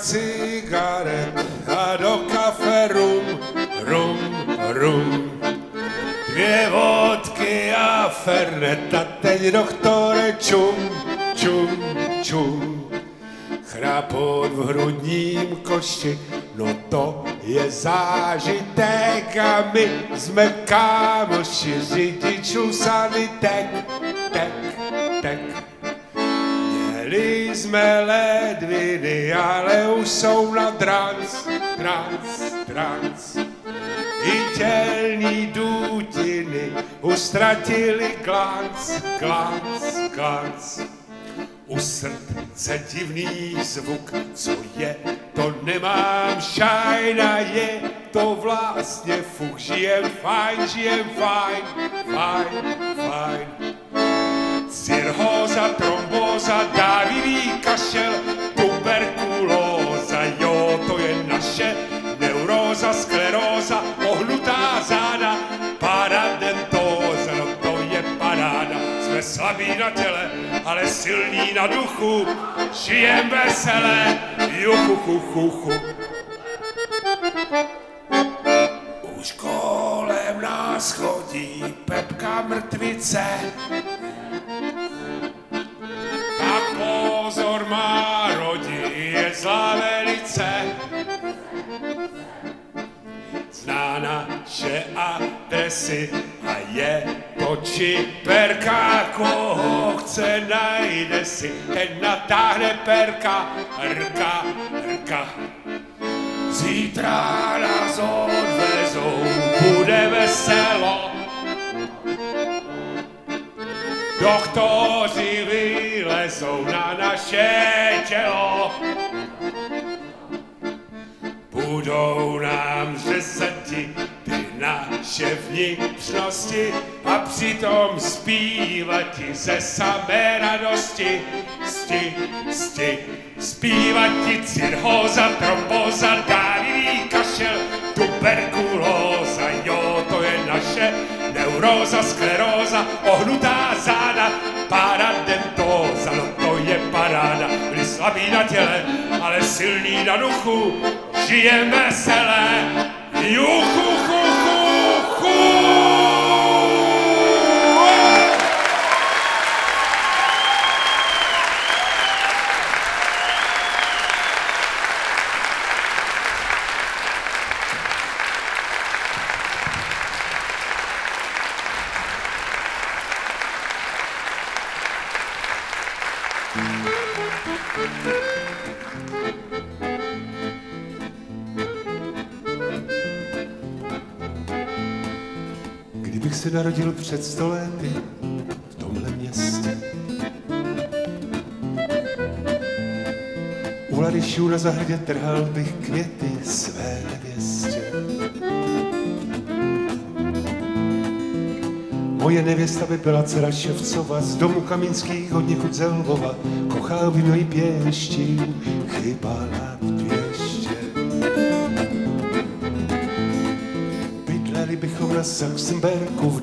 Cigaret a do kafe rum, rum, rum. Dvě vodky a fernet a teď doktore čum, čum, čum. Chrápot v hrudním koši, no to je zážitek a my jsme kámoši řidičů jsou na trans, trans, trans. I tělní dutiny ustratili glanc, glanc, glanc. U srdce divný zvuk, co je, to nemám šajna, je to vlastně fuk. Žijem fajn, žijem fajn, fajn, fajn. Cirhóza, trombóza, dávivý kašel, tuberkulóza, naše neuróza, skleróza, ohnutá záda, paradentóza, no to je paráda. Jsme slabí na těle, ale silní na duchu, žijem veselé, juchu, chu, chu. Už kolem nás chodí Pepka mrtvice, tak pozor má rodí, je zlá Zná naše adresy a je to čiperka, koho chce najde si, ten natáhne perka, rka, rka. Zítra nás odvezou, bude veselo, Doktoři vylezou na naše tělo. Budou nám řezati ty naše vnitřnosti a přitom zpívati ze samé radosti. Sti, sti, zpívati cirhóza, tromboza, dávivý kašel, tuberkulóza, jo, to je naše neuróza, skleróza, ohnutá záda, paradentóza, no to je paráda. Byli slabí na těle, ale silní na duchu, žijeme veselé, juchu, chu, narodil před sto lety v tomhle městě, u Vladyšů na zahradě trhal bych květy své nevěstě. Moje nevěsta by byla dcera Ševcova, z domu Kamínských od někud ze Lvova, kochal by moji pěšti, chybala ještě. Bydleli bychom na Sachsenberku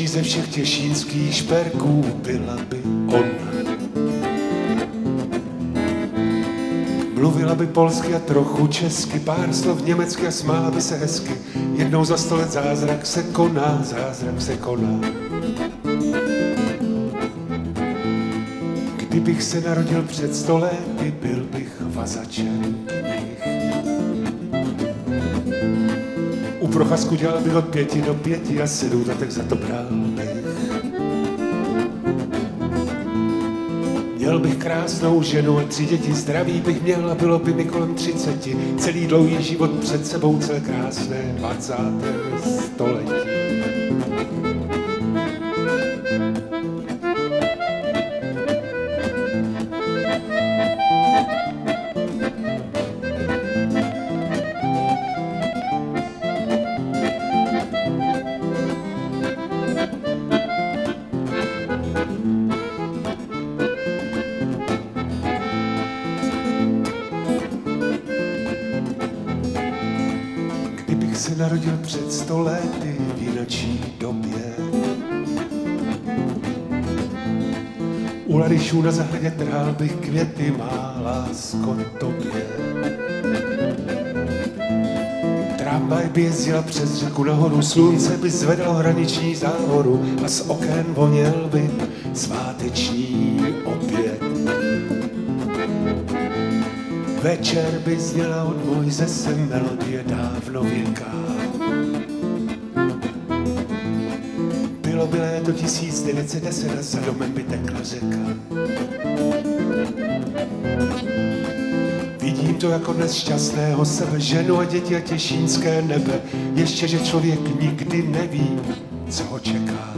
Nejhezčí ze všech těšínských šperků byla by ona. Mluvila by polsky a trochu česky, pár slov německy a smála by se hezky. Jednou za sto let zázrak se koná, zázrak se koná. Kdybych se narodil před sto lety, byl bych vazačem U prochazku dělal bych od pěti do pěti a sedm letech za to bral bych. Měl bych krásnou ženu a tři děti, zdraví bych měl a bylo by mi kolem třiceti. Celý dlouhý život před sebou, celé krásné dvacáté století. Když na zahradě trhal bych květy, má lásko tobě. Tramvaj by jezdila přes řeku nahoru, slunce by zvedalo hraniční záhoru a z oken voněl by sváteční oběd. Večer by zněla od Mojzese melodie dávno věká. Léto 1910 a za domem by tekla řeka. Vidím to jako dnes šťastného sebe, ženu a děti a těšínské nebe. Ještě, že člověk nikdy neví, co ho čeká.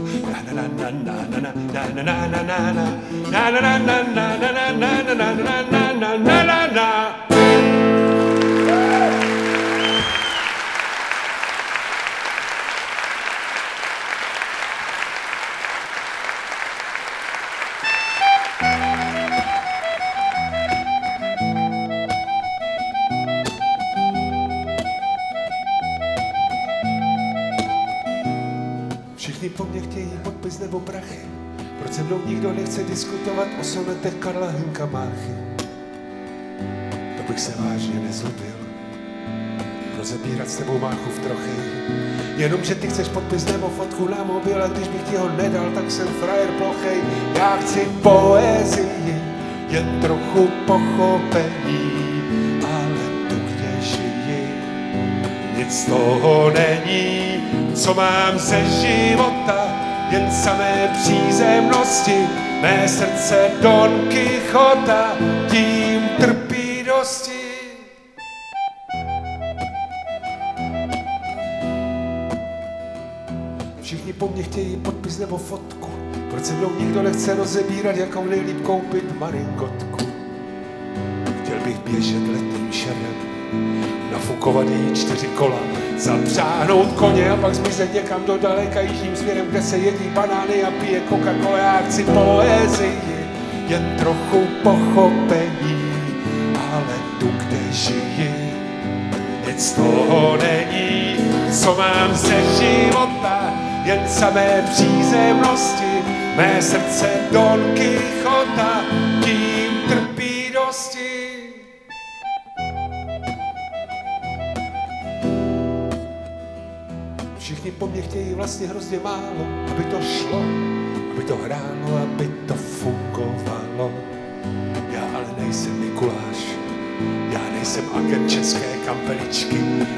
Na Máchy? To bych se vážně nezlobil. Rozebírat s tebou máchu v trochy. Jenomže ty chceš podpis nebo fotku na mobil a když bych ti ho nedal, tak jsem frajer plochej. Já chci poezii, jen trochu pochopení, ale tu, kde žiji, nic z toho není, co mám ze života, jen samé přízemnosti, mé srdce Don Quixota, tím trpí dosti. Všichni po mně chtějí podpis nebo fotku, proč se mnou nikdo nechce rozebírat, jakou nejlíp koupit maringotku. Chtěl bych běžet letým šerem, nafukovat její čtyři kola, zapřáhnout koně a pak zmizet někam do daleka jižním směrem, kde se jedí banány a pije Coca-Cola. Já chci poezii, jen trochu pochopení, ale tu, kde žiji, nic z toho není, co mám ze života, jen samé přízemnosti, mé srdce Don Quixota, vlastně hrozně málo, aby to šlo, aby to hrálo, aby to fungovalo. Já ale nejsem Mikuláš, já nejsem agent české kampeličky.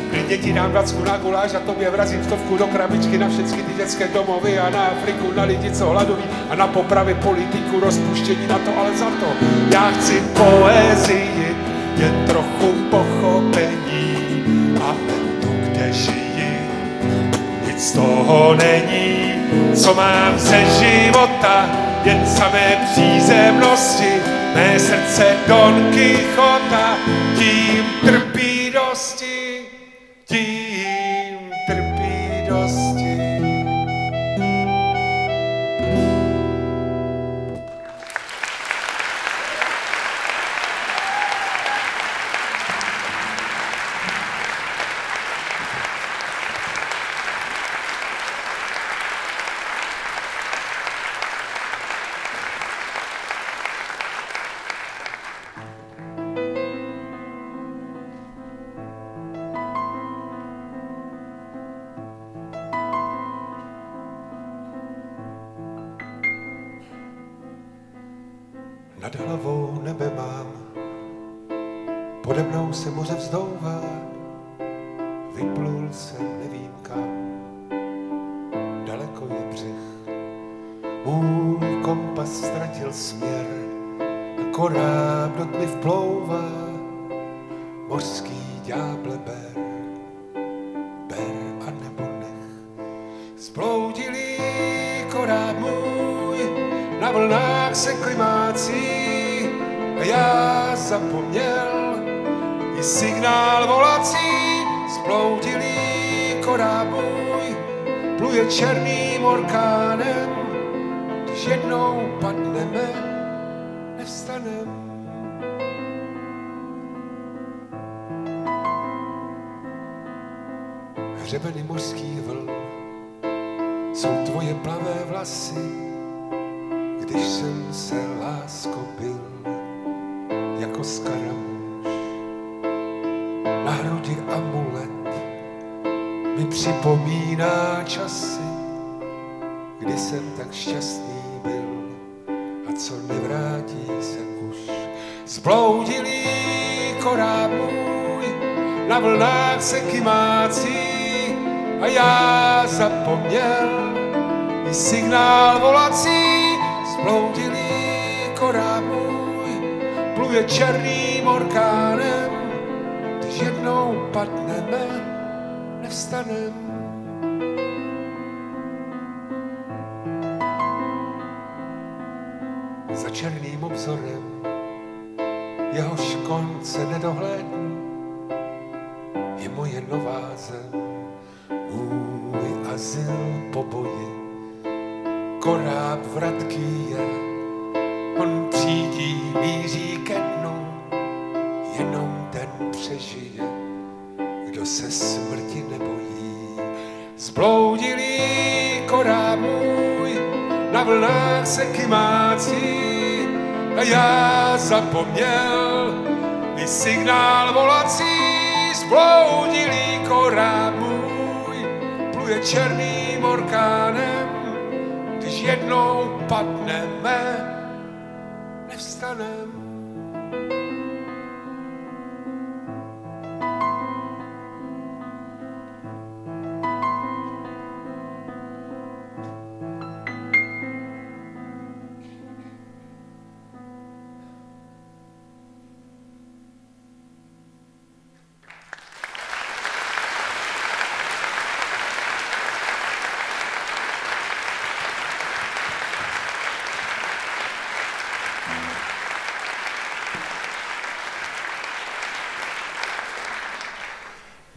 Klidně ti dám dvacku na guláš a tobě vrazím stovku do krabičky na všechny ty dětské domovy a na Afriku, na lidi, co hladoví a na popravy politiku, rozpuštění na to, ale za to. Já chci poezii, jen trochu pochopení, ale tu, kde nic z toho není, co mám ze života, jen samé přízemnosti, mé srdce Don Quixota, tím trpí dosti,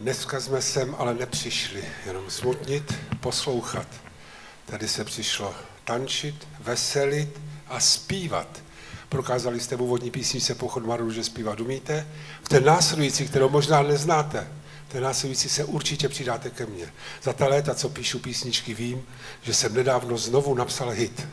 Dneska jsme sem ale nepřišli jenom smutnit, poslouchat. Tady se přišlo tančit, veselit a zpívat. Prokázali jste v úvodní písničce Pochod Maru, že zpívat umíte. V té následující, kterou možná neznáte, v té následující se určitě přidáte ke mně. Za ta léta, co píšu písničky, vím, že jsem nedávno znovu napsal hit.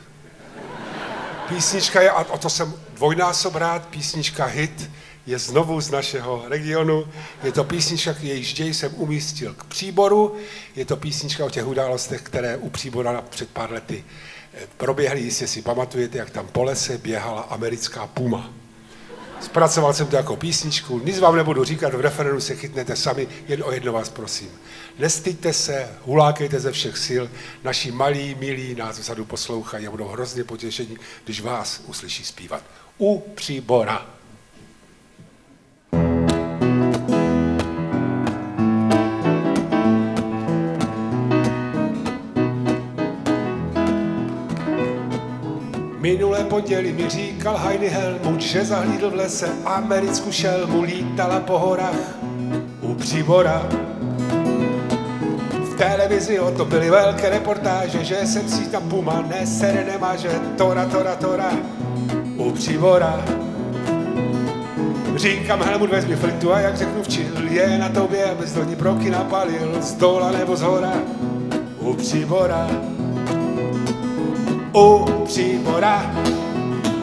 Písnička je, a o to jsem dvojnásob rád, písnička hit, je znovu z našeho regionu. Je to písnička, jejíž děj jsem umístil k příboru. Je to písnička o těch událostech, které u příbora před pár lety eh, proběhly. Jistě si pamatujete, jak tam po lese běhala americká puma. Zpracoval jsem to jako písničku, nic vám nebudu říkat, v referendu se chytnete sami, jen o jedno vás prosím. Nestyďte se, hulákejte ze všech sil, naši malí, milí nás vzadu poslouchají a budou hrozně potěšení, když vás uslyší zpívat. U příbora. Minulé pondělí mi říkal Heidi Helmut, že zahlídl v lese americkou šelmu, lítala po horách u přibora. V televizi o to byly velké reportáže, že si tam puma nesere že tora, tora, tora u přibora. Říkám Helmut, vezmi flintu a jak řeknu včil, je na tobě, abys do ní broky napalil, z dola nebo z hora, u přibora u příbora,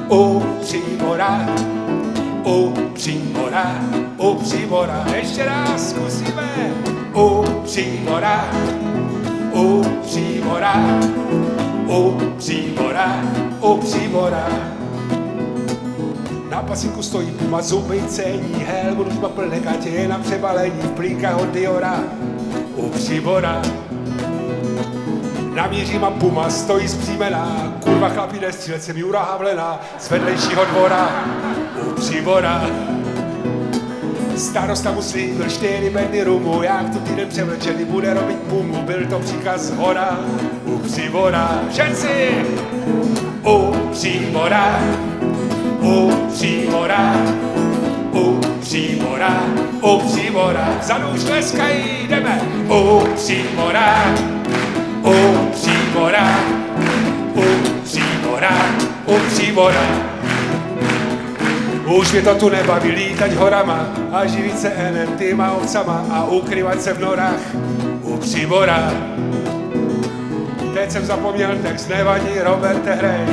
u příbora, u příbora, u příbora. Ještě raz zkusíme. U příbora, u příbora, u příbora, u příbora. Na pasinku stojí puma, zuby cení, helmu, už plné gatě na přebalení, v plínkách od Diora, u Namířím a puma stojí zpřímená, kurva chlapí střílec jsem Jura Havlena z vedlejšího dvora u přibora. Starosta mu slíbil čtyři bedny rumu, jak tu týden převlečený bude robit pumu, byl to příkaz hora u přibora. Všetci u přibora, u přibora, u přibora, u přibora. Za už tleskají, jdeme. U přibora příbora, u příbora, u příbora. Už mě to tu nebaví lítať horama a živit se NNTma ovcama a ukryvat se v norách u příbora. Teď jsem zapomněl text, nevadí, Roberte, hrej.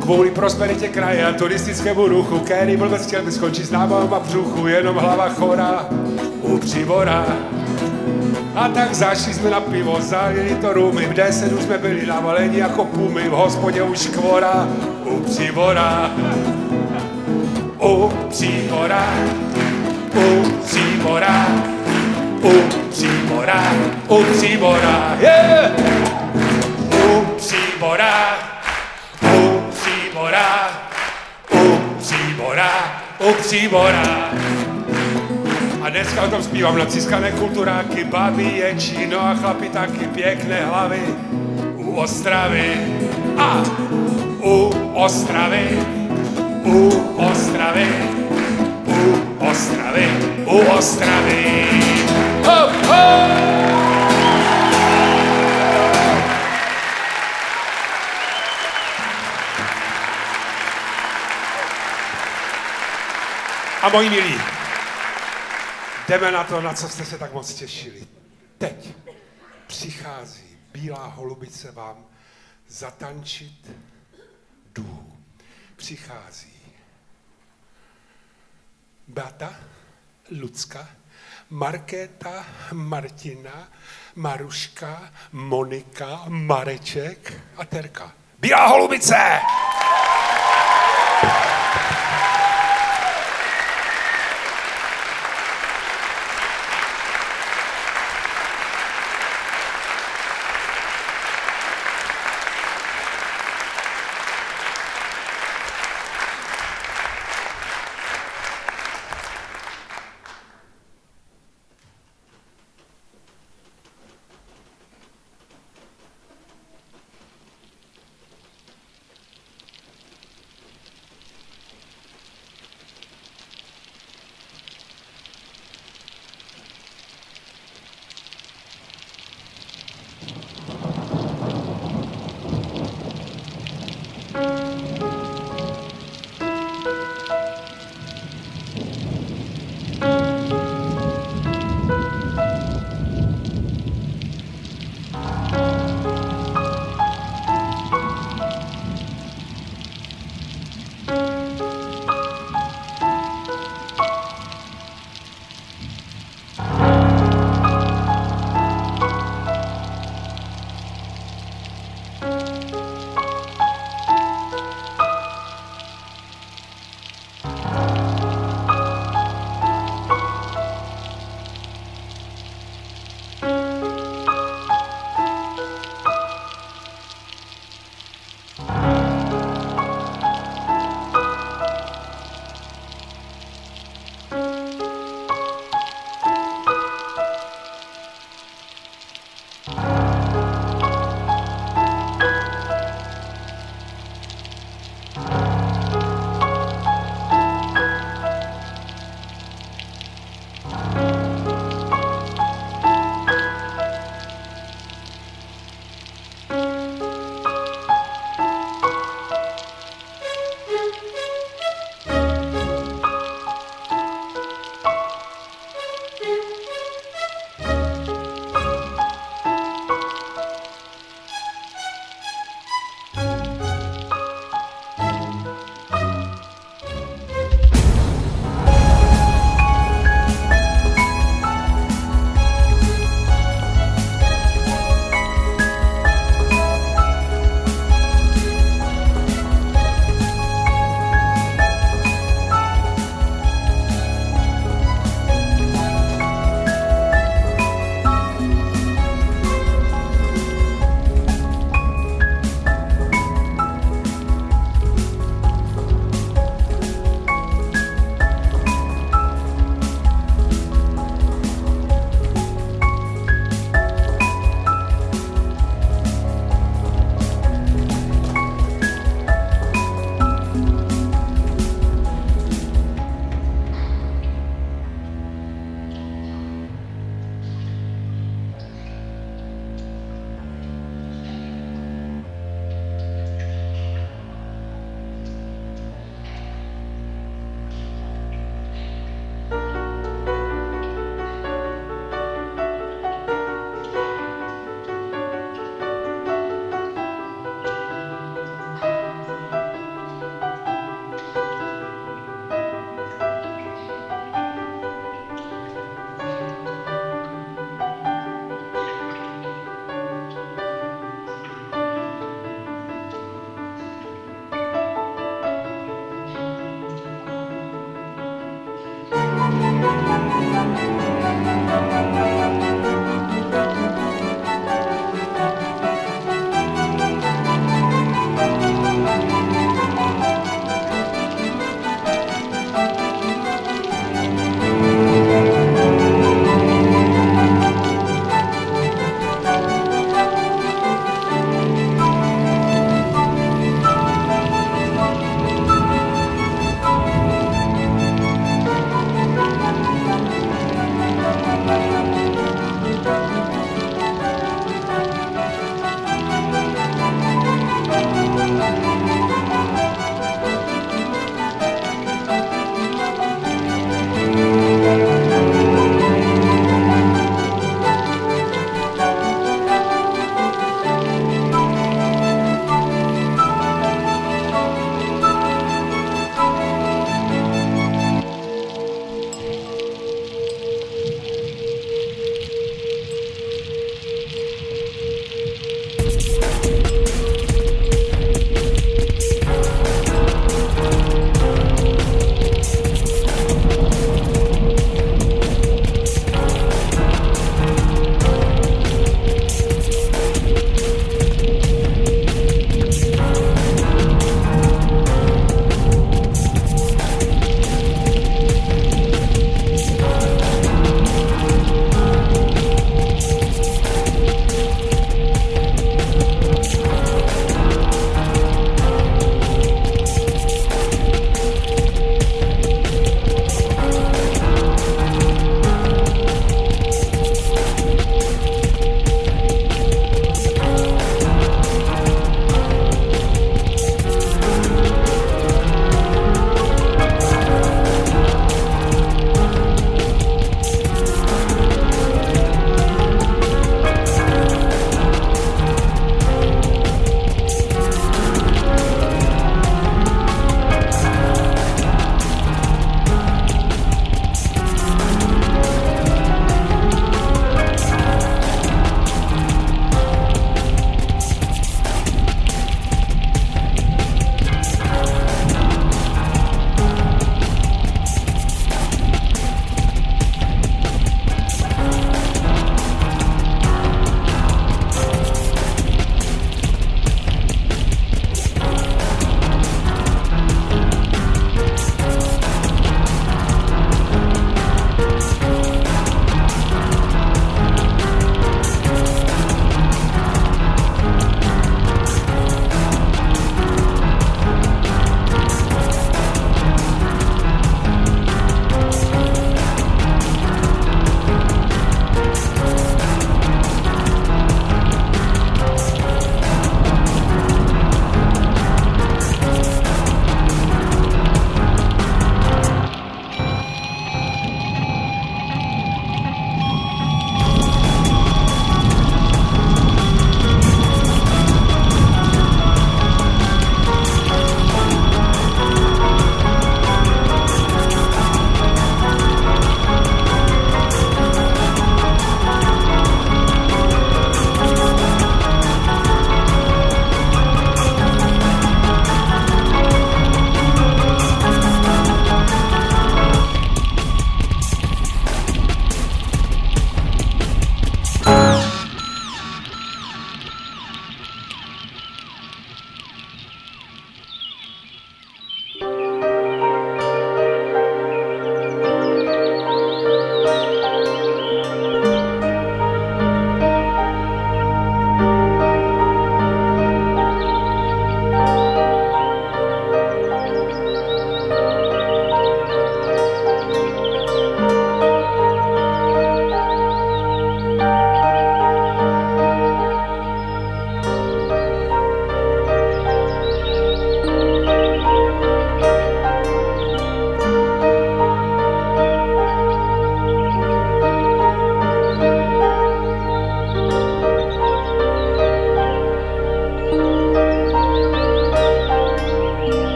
kvůli prosperitě kraje a turistickému ruchu, který byl bez chtěl by skončit s námama v břuchu, jenom hlava chora u přibora. A tak zašli jsme na pivo, zalili to rumy, v deset už jsme byli navaleni jako pumy, v hospodě už kvora u přibora. U přibora, u přibora, u přibora, u přibora, yeah! U přibora, u přibora, u přibora, u přibora. A dneska o tom zpívám. Na ciskané kulturáky, babi je čino a chlapi taky pěkné hlavy. U Ostravy. A u Ostravy, u Ostravy, u Ostravy, u Ostravy. Ho, ho! A moji milí, jdeme na to, na co jste se tak moc těšili. Teď přichází bílá holubice vám zatančit dům. Přichází Bata, Lucka, Markéta, Martina, Maruška, Monika, Mareček a Terka. Bílá holubice! Ostrávo,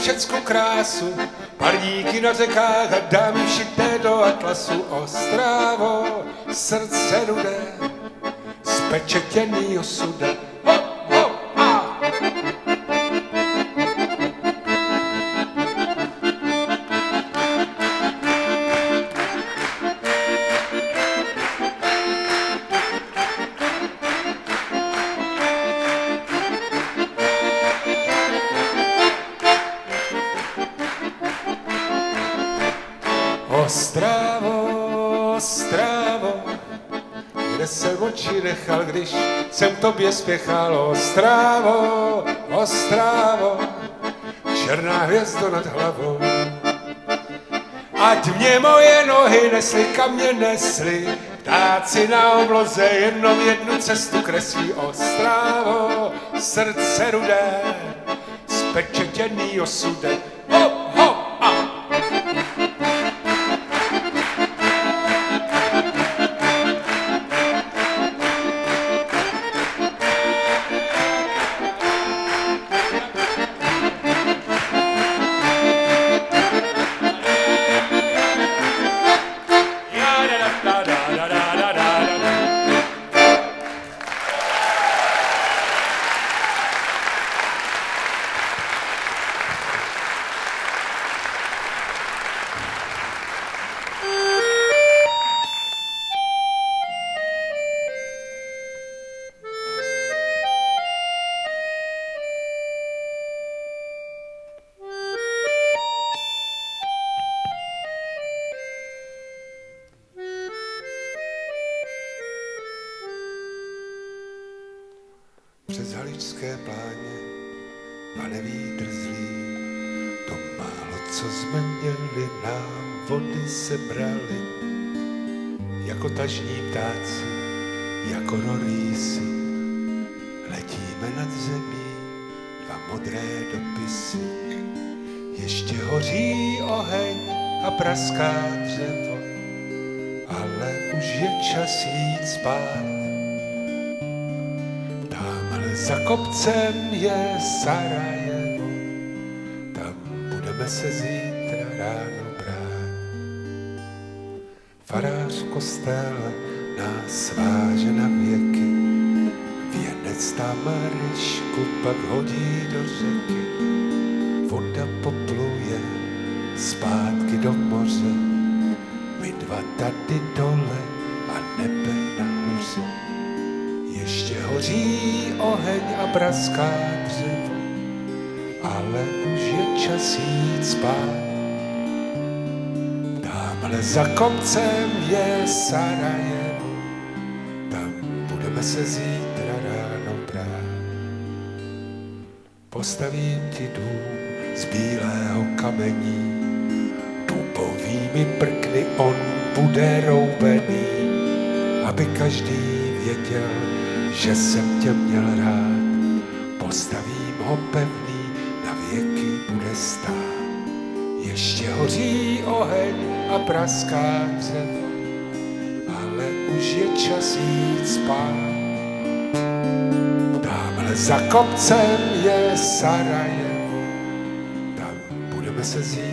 všeckou krásu, parníky na řekách a dámy šité do atlasu. Ostrávo, srdce rudé, spečetěný osudem. Tobě spěchal. Ostrávo, Ostrávo, černá hvězdo nad hlavou. Ať mě moje nohy nesly, kam mě nesly, ptáci na obloze jenom jednu cestu kreslí. Ostrávo, srdce rudé, spečetěný osudem. Haličské pláně, pane vítr zlý, to málo, co jsme měli, nám vody sebrali, jako tažní ptáci, jako norýsy. Letíme nad zemí, dva modré dopisy, ještě hoří oheň a praská dřevo, ale už je čas jít spát. Za kopcem je Sarajevo, tam budeme se zítra ráno brát. Farář v kostele nás váže na věky, věnec tamarišku pak hodí do řeky. Voda popluje zpátky oheň a praská dřevo, ale už je čas jít spát. Tamhle za kopcem je Sarajevo, tam budeme se zítra ráno brát. Postavím ti dům z bílého kamení, dubovými prkny on bude roubený, aby každý věděl, že jsem tě měl rád. Postavím ho pevný, na věky bude stát. Ještě hoří oheň a praská dřevo, ale už je čas jít spát. Tamhle za kopcem je Sarajevo, tam budeme se zítra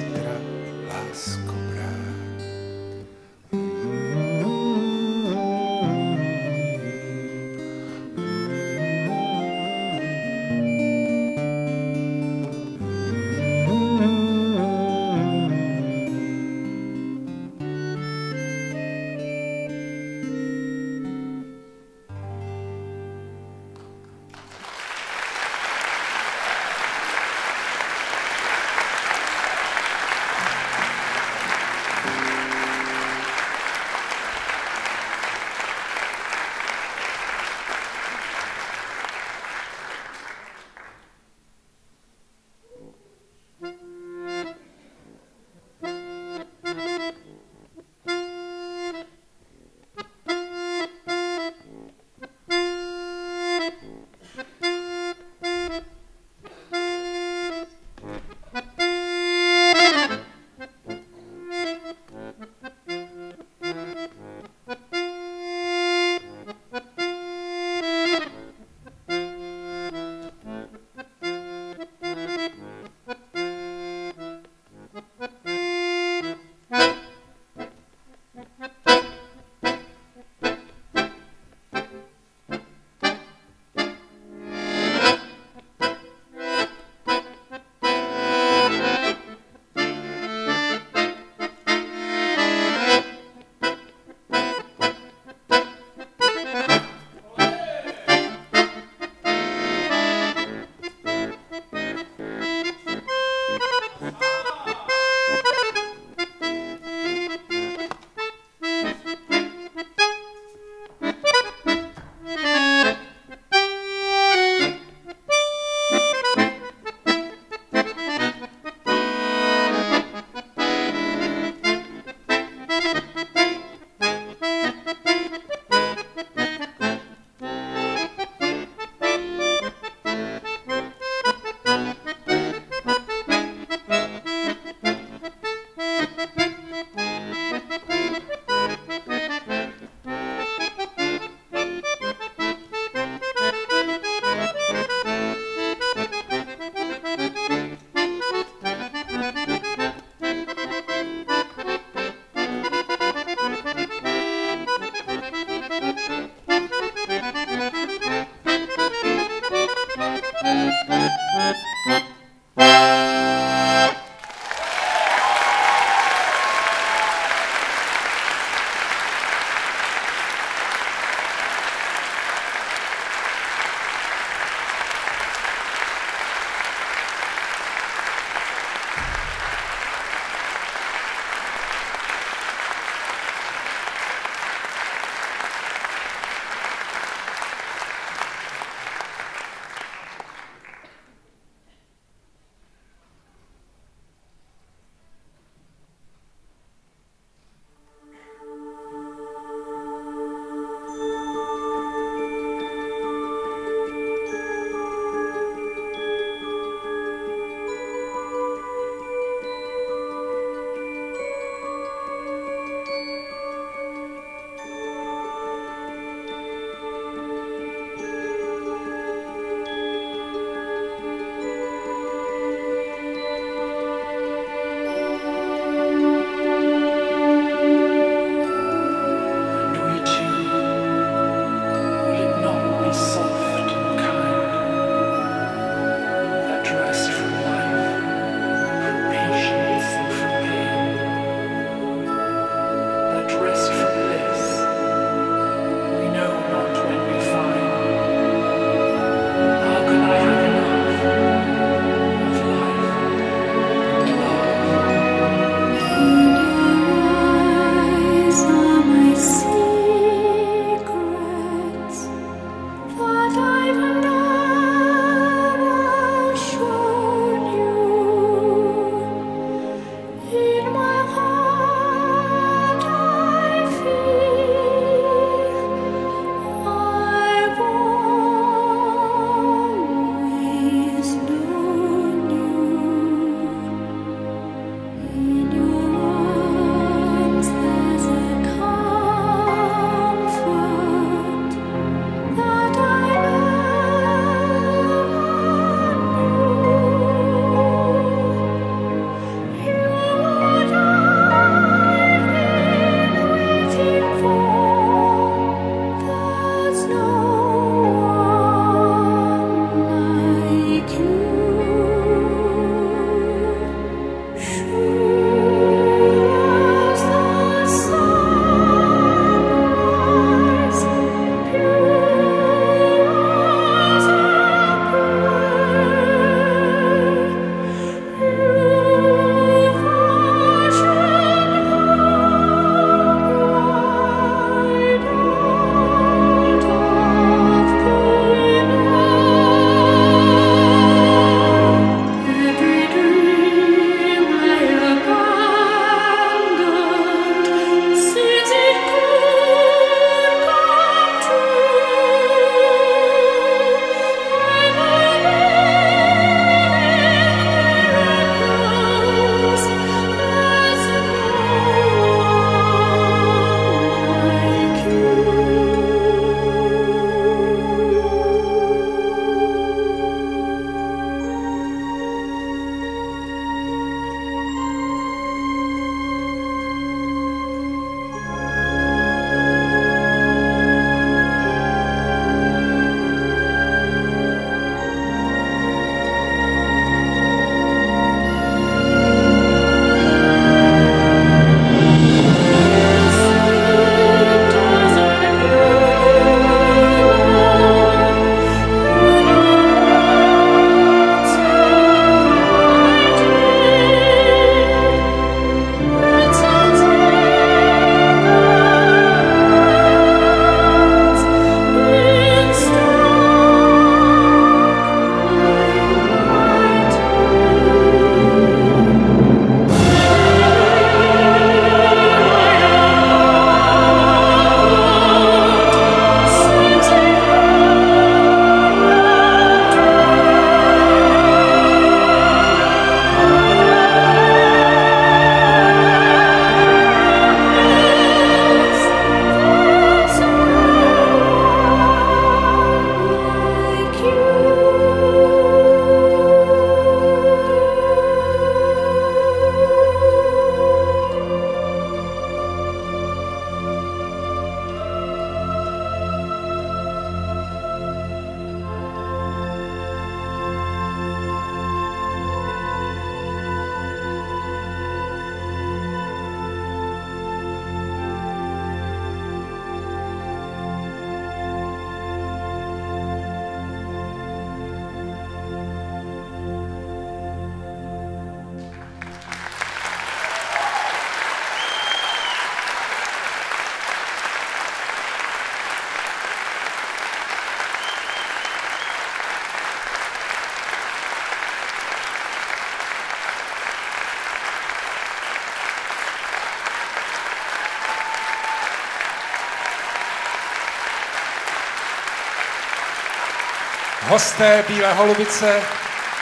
hosté Bílé holubice,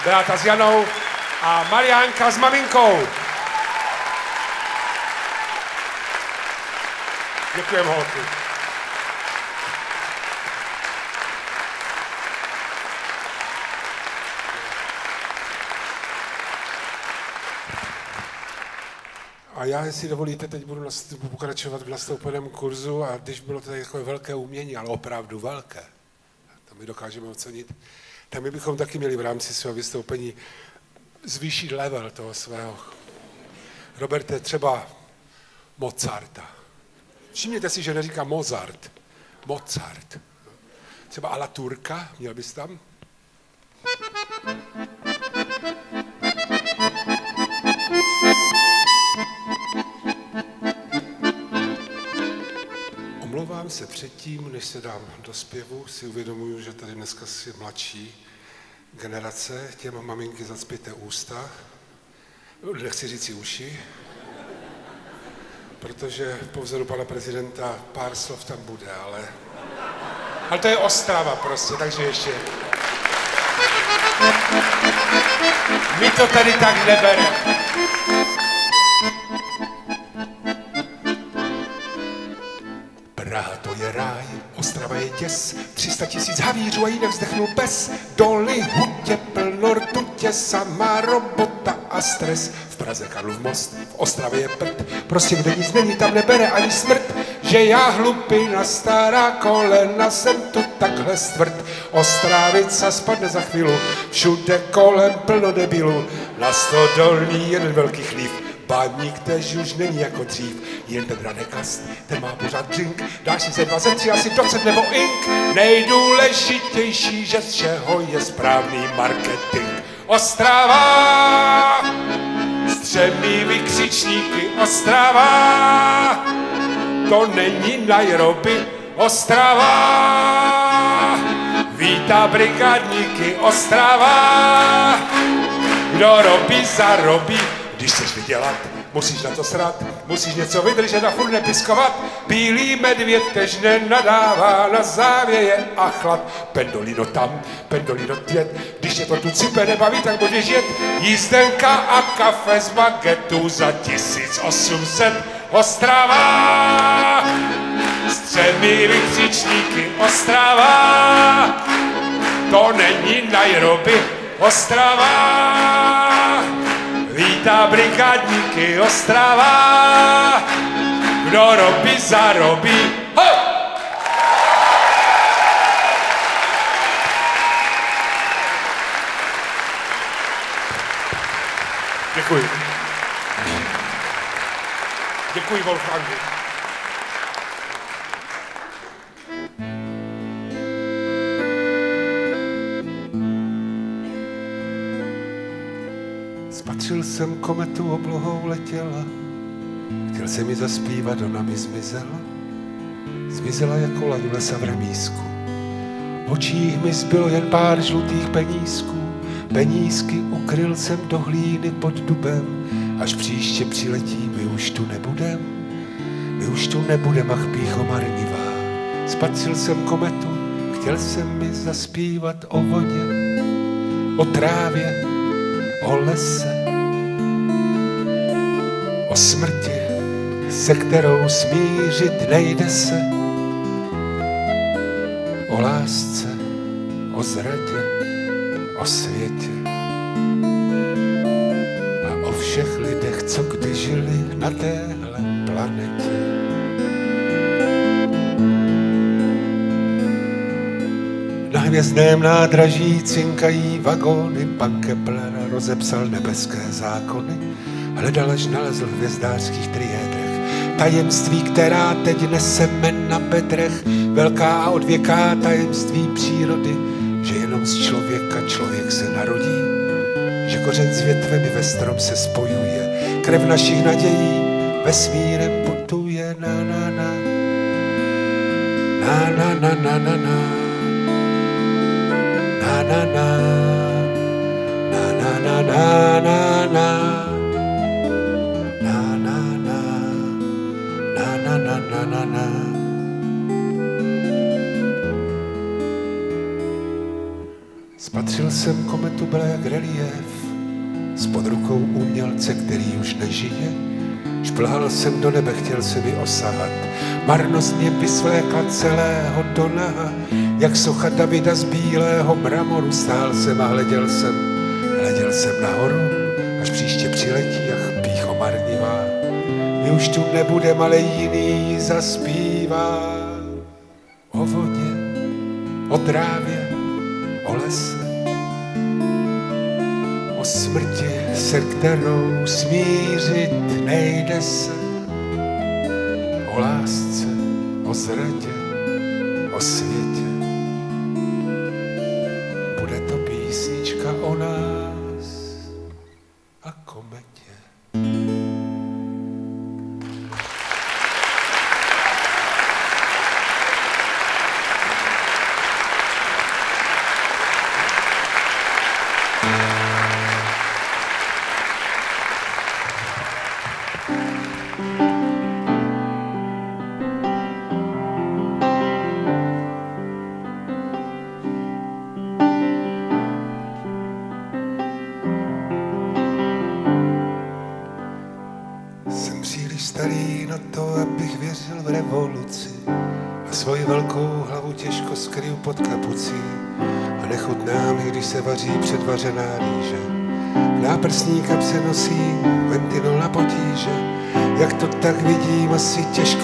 Beata s Janou a Mariánka s maminkou. Děkujeme holky. A já, jestli dovolíte, teď budu pokračovat v nastoupeném kurzu a když bylo to takové velké umění, ale opravdu velké, my dokážeme ocenit, tak my bychom taky měli v rámci svého vystoupení zvýšit level toho svého. Roberte, třeba Mozarta. Všimněte si, že neříká Mozart, Mozart. Třeba Ala Turka, měl bys tam? Omlouvám se předtím, než se dám do zpěvu, si uvědomuju, že tady dneska si mladší generace, těm maminky zacpěte ústa, nechci říct si uši, protože po vzoru pana prezidenta pár slov tam bude, ale... Ale to je Ostrava prostě, takže ještě... My to tady tak nebereme. Praha to je ráj, Ostrava je děs, 300 tisíc havířů a jinak vzdechnul pes. Doly, hutě, plno rtutě, samá robota a stres. V Praze Karlov most, v Ostravě je prd, prostě kde nic není, tam nebere ani smrt. Že já hlupina stará kolena, jsem tu takhle stvrd. Ostrávica spadne za chvíli, všude kolem plno debilů. Na stodolní jeden velký chlív, Báník tež už není jako dřív, jen ten ranekast, ten má pořád drink, dáš si ze dva, ze tři, asi docet nebo ink. Nejdůležitější, že z čeho je správný marketing. Ostrava, s třemi vykřičníky Ostrava, to není Nairobi, Ostrava, vítá brigádníky Ostrava, kdo robí, zarobí, když chceš vydělat, musíš na to srat, musíš něco vydržet a furt nepiskovat. Bílý medvěd tež nenadává na závěje a chlad. Pendolino tam, pendolino tět, když je to tu cipe nebaví, tak budeš jet. Jízdenka a kafe z bagetu za 1800. Ostrava, s třemi vykřičníky Ostrava, to není Nairobi, Ostrava vítá brigádníky Ostrava, kdo robí, zarobí. Děkuji. Děkuji, Wolfgangu. Spatřil jsem kometu oblohou letěla, chtěl jsem mi zaspívat, ona mi zmizela. Zmizela jako laň lesa v remísku. V očích mi zbylo jen pár žlutých penízků. Penízky ukryl jsem do hlíny pod dubem, až příště přiletí, my už tu nebudem. My už tu nebudem, ach pícho marnivá. Spatřil jsem kometu, chtěl jsem mi zaspívat o vodě, o trávě, o lese, o smrti, se kterou smířit nejde se, o lásce, o zradě, o světě. A o všech lidech, co kdy žili na téhle planetě. Na hvězdném nádraží cinkají vagóny, pan Kepler rozepsal nebeské zákony hledal, až nalezl v hvězdářských triédrech. Tajemství, která teď neseme na bedrech, velká a odvěká tajemství přírody, že jenom z člověka člověk se narodí, že kořen s větvemi ve strom se spojuje, krev našich nadějí vesmírem putuje. Na na na. Na na na na na na. Na na na. Na na na na na na, Spatřil jsem kometu byla jak relief, spod rukou umělce, který už nežije. Šplhal jsem do nebe, chtěl se mi osahat. Marnost mě vysvlékla celého do naha, jak socha Davida z bílého mramoru. Stál jsem a hleděl jsem, hleděl jsem nahoru, až příště přiletí, ach, pícho marnivá. My už tu nebudem, ale jiný zaspívá o vodě, o trávě, o lese, o smrti, se kterou smířit nejde se, o lásce, o zradě,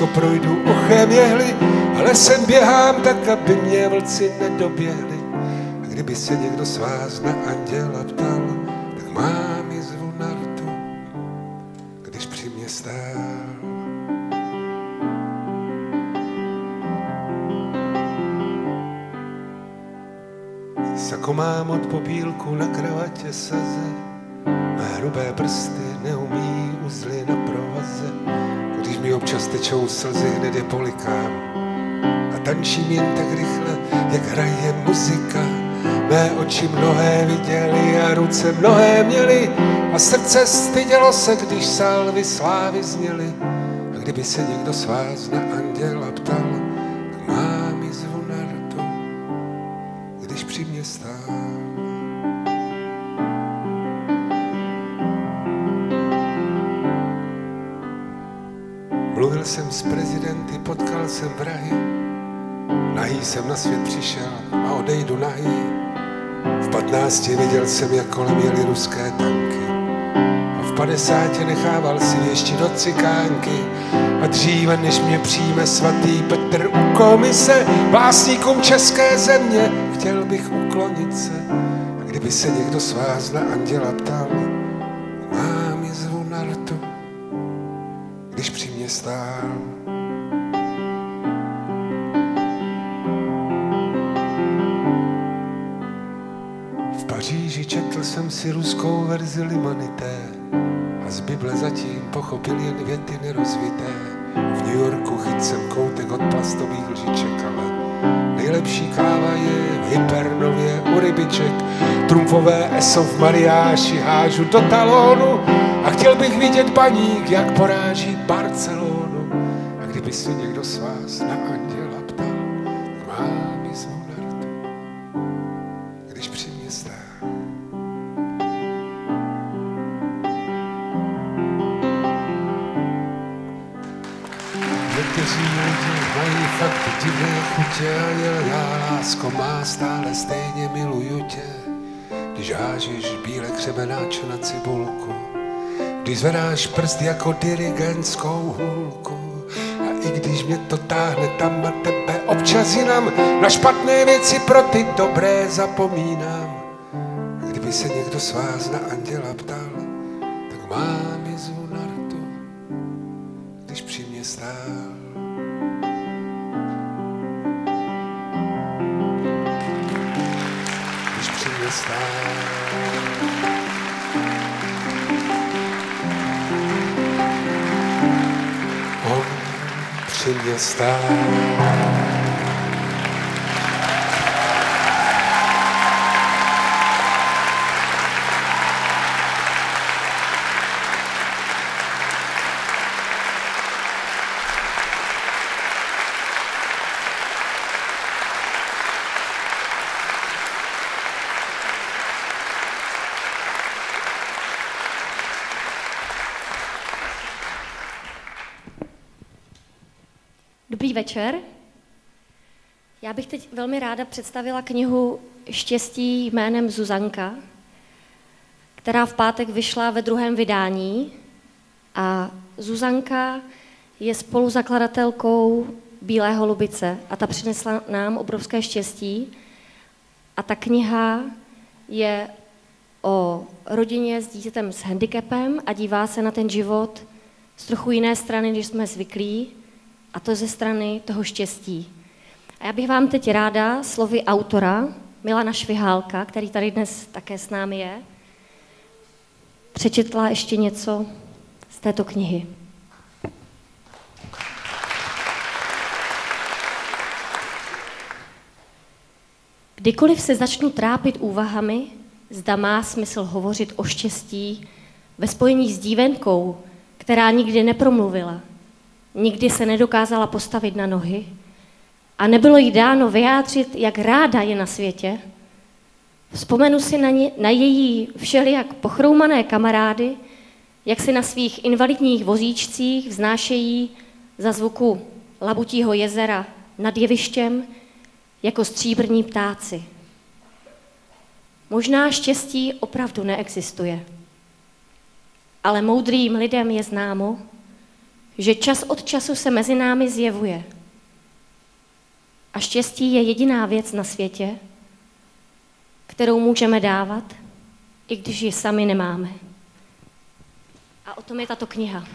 těžko projdu ochem jehly, ale sem běhám tak, aby mě vlci nedoběhli. A kdyby se někdo z vás na anděla ptal, tak mám ji zvu na rtu když při mě stál. Sako mám od popílku na kravatě saze, mé hrubé prsty tečou slzy, hned je polikám a tančím jen tak rychle, jak hraje muzika. Mé oči mnohé viděli a ruce mnohé měli a srdce stydělo se, když salvy slávy zněly. A kdyby se někdo z vás na anděla ptal, jsem vrahy, Nahý jsem na svět přišel a odejdu nahý. V patnácti viděl jsem, jak kolem jeli ruské tanky. A v padesátě nechával si ještě do cikánky. A dříve, než mě přijme svatý Petr u komise, básníkům české země, chtěl bych uklonit se. A kdyby se někdo z vás na anděla ptal, mám ji zvu na rtu, když při mě stál. Paříži četl jsem si ruskou verzi Limanité a z Bible zatím pochopil jen věty nerozvité. V New Yorku chyt jsem koutek od plastových lžiček, ale nejlepší káva je v Hypernově u rybiček. Trumfové eso v mariáši hážu do talónu a chtěl bych vidět baník, jak poráží Barcelonu. A kdyby si někdo z vás na anděla ale já, lásko má, stále stejně miluju tě. Když hážeš bílé křebenáče na cibulku, když zvedáš prst jako dirigentskou hůlku, a i když mě to táhne tam a tebe občas jinam, na špatné věci pro ty dobré zapomínám. Kdyby se někdo z vás na anděla ptal, při večer. Já bych teď velmi ráda představila knihu Štěstí jménem Zuzanka, která v pátek vyšla ve druhém vydání. A Zuzanka je spoluzakladatelkou Bílé holubice a ta přinesla nám obrovské štěstí. A ta kniha je o rodině s dítětem s handicapem a dívá se na ten život z trochu jiné strany, než jsme zvyklí, a to ze strany toho štěstí. A já bych vám teď ráda slovy autora, Milana Švihálka, který tady dnes také s námi je, přečetla ještě něco z této knihy. Kdykoliv se začnu trápit úvahami, zda má smysl hovořit o štěstí ve spojení s dívenkou, která nikdy nepromluvila, nikdy se nedokázala postavit na nohy a nebylo jí dáno vyjádřit, jak ráda je na světě, vzpomenu si na, ně, na její všelijak pochroumané kamarády, jak si na svých invalidních vozíčcích vznášejí za zvuku labutího jezera nad jevištěm jako stříbrní ptáci. Možná štěstí opravdu neexistuje, ale moudrým lidem je známo, že čas od času se mezi námi zjevuje. A štěstí je jediná věc na světě, kterou můžeme dávat, i když ji sami nemáme. A o tom je tato kniha.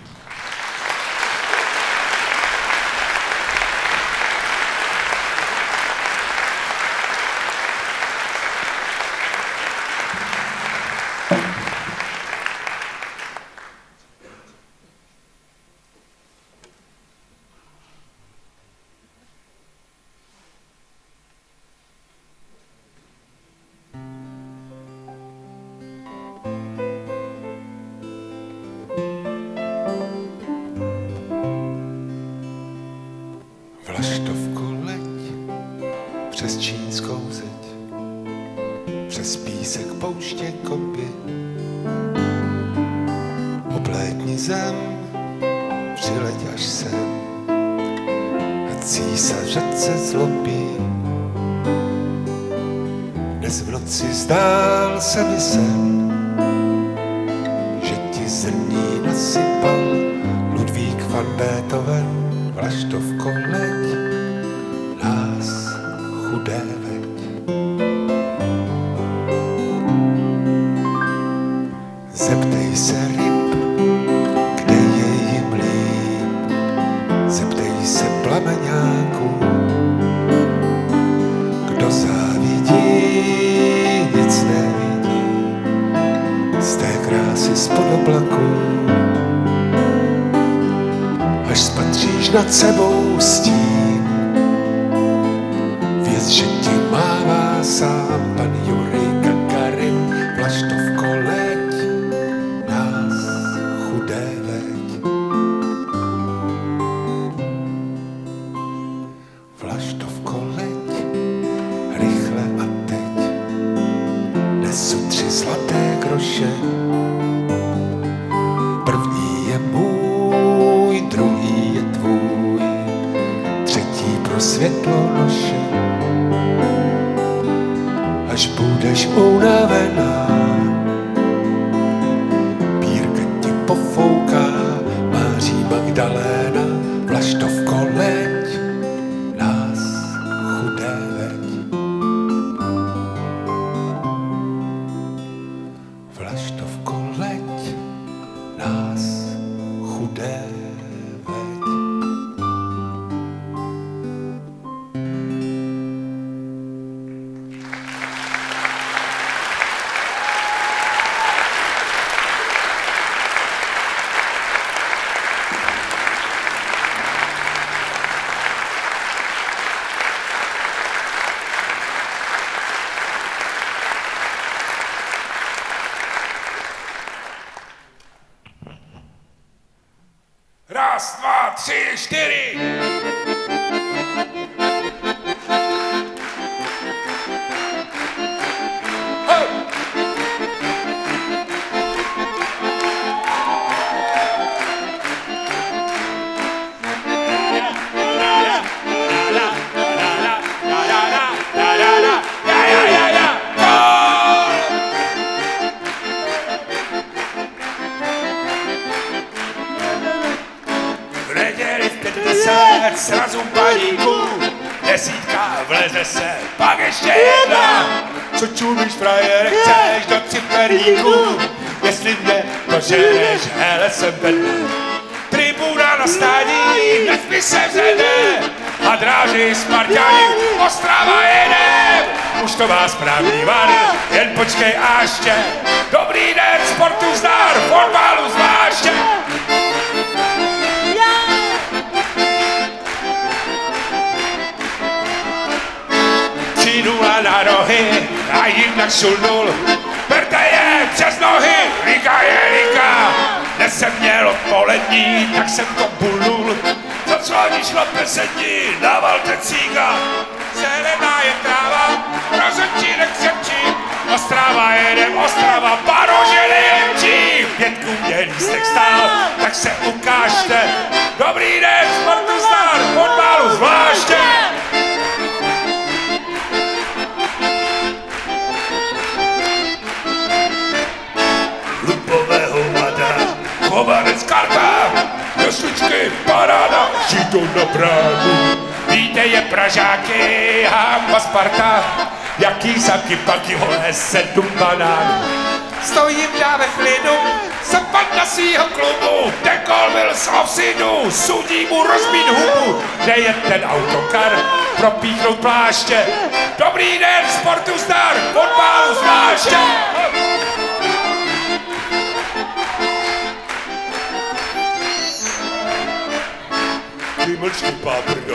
Mlčky, páprdo.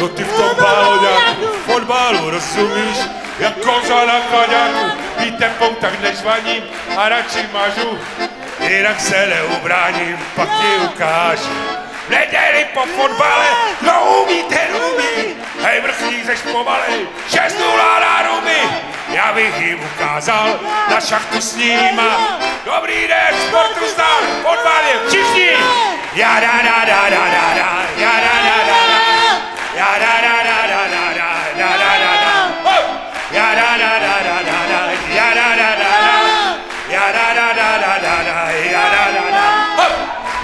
No ty v tom báloňáku, fotbalu rozumíš? Jak koza na klaňáku, víte tak nežvaním a radši mažu. Jinak se neubráním, pak ti ukážu. Neděli po fotbale, kdo umí, ten umí. Hej, vrchní seš pomalej, 6-0 na rumy. Já bych jim ukázal na šachtu s nima. Dobrý den, sportu zdar, fotbal je všichni. Ja da da da da da da, ja da da da da. Ja da da da da da da, da da da da. Ja da da da da da da, ja da da da da. Ja da da da da da da, ja da da da.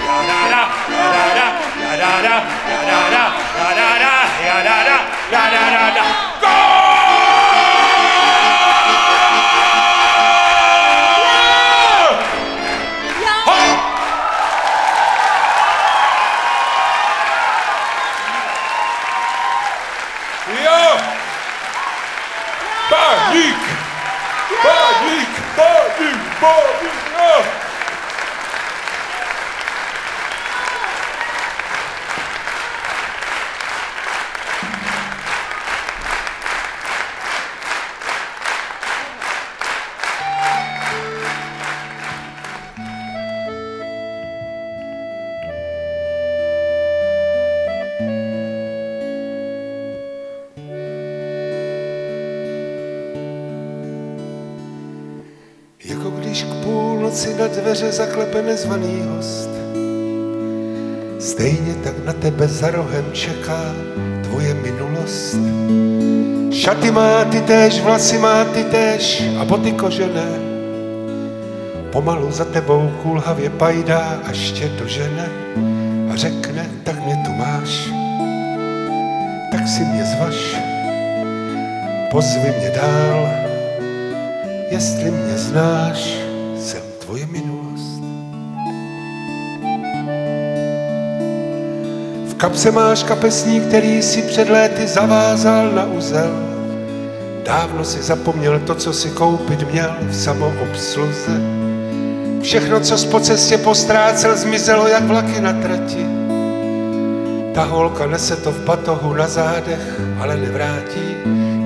Ja da da, ja da da, ja da da, ja da da, ja da da, ja da da, ja da da da. Dveře zaklepe nezvaný host. Stejně tak na tebe za rohem čeká tvoje minulost. Šaty má ty též, vlasy má ty též a boty kožené. Pomalu za tebou kulhavě pajdá, až tě dožene a řekne, tak mě tu máš, tak si mě zvaž, pozvi mě dál, jestli mě znáš, kapse máš kapesník, který si před léty zavázal na uzel. Dávno si zapomněl to, co si koupit měl v samoobsluze. Všechno, co po cestě postrácel, zmizelo jak vlaky na trati. Ta holka nese to v batohu na zádech, ale nevrátí,